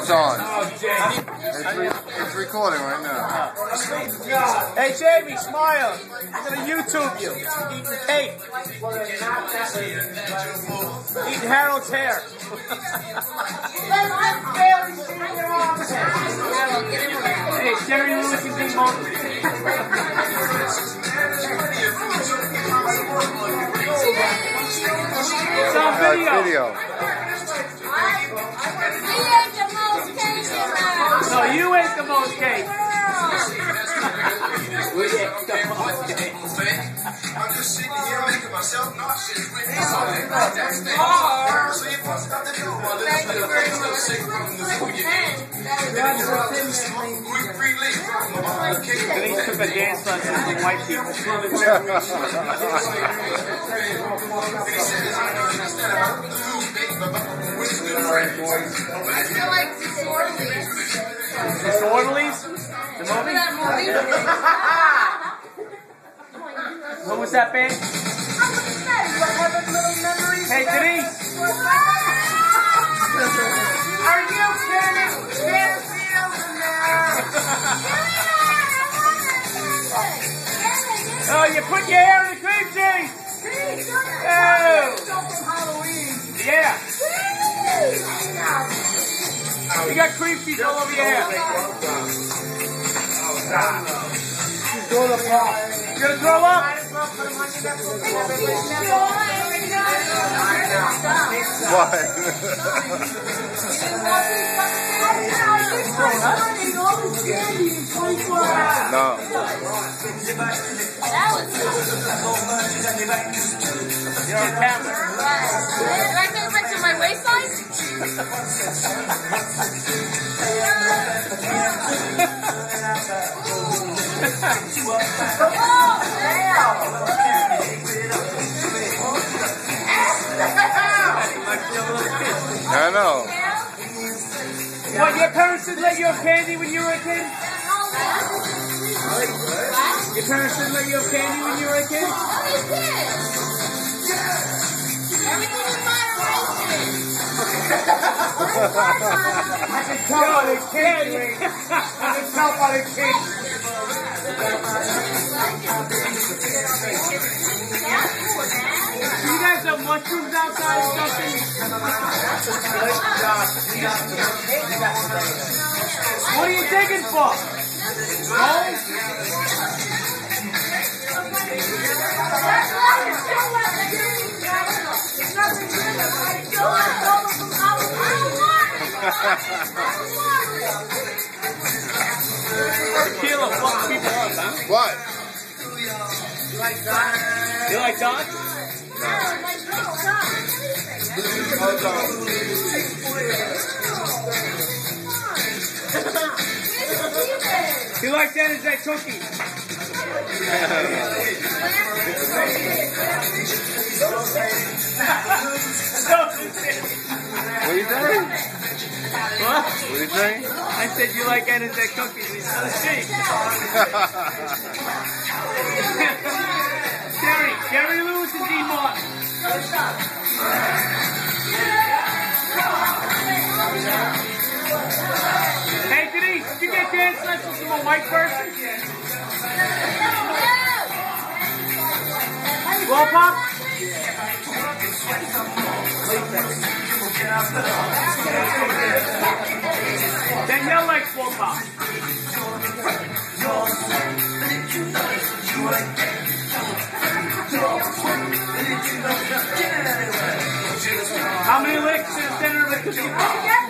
It's on. It's, re it's recording right now. Hey, Jamie, smile. I'm going to YouTube you. Eating cake. Eating Harold's hair. hey, Jerry Lewis and Big Monkey. It's on video. I'm just sitting here making myself nauseous with this on it. So you want stuff to do while this little thing's still sick from the food you eat. We freely from the cake. Denise took a dance lesson from white people. Disorderlies? What was that band? Hey, Denise. Are you kidding? Oh, you put your hair in the cream cheese. Oh, yeah. You got cream cheese all over your hair. You gonna throw up? What? no. You're on camera. Did I get it to my waistline? I know. What, your parents didn't let you have candy when you were a kid? Your parents didn't let you have candy when you were a kid? Everything in moderation. I can tell by the candy. I can tell by the candy. You guys have mushrooms outside or something? What are you digging for? Gold? Tequila fucks people up, huh? What? You like dogs? You like that as that cookie? What are you saying? What? What are you saying? I said you like that as that cookie. Said, "Gee." lessons from a white person? Well, Pop? Danielle likes Well Pop. How many licks in the center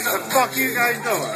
What the fuck you guys doing?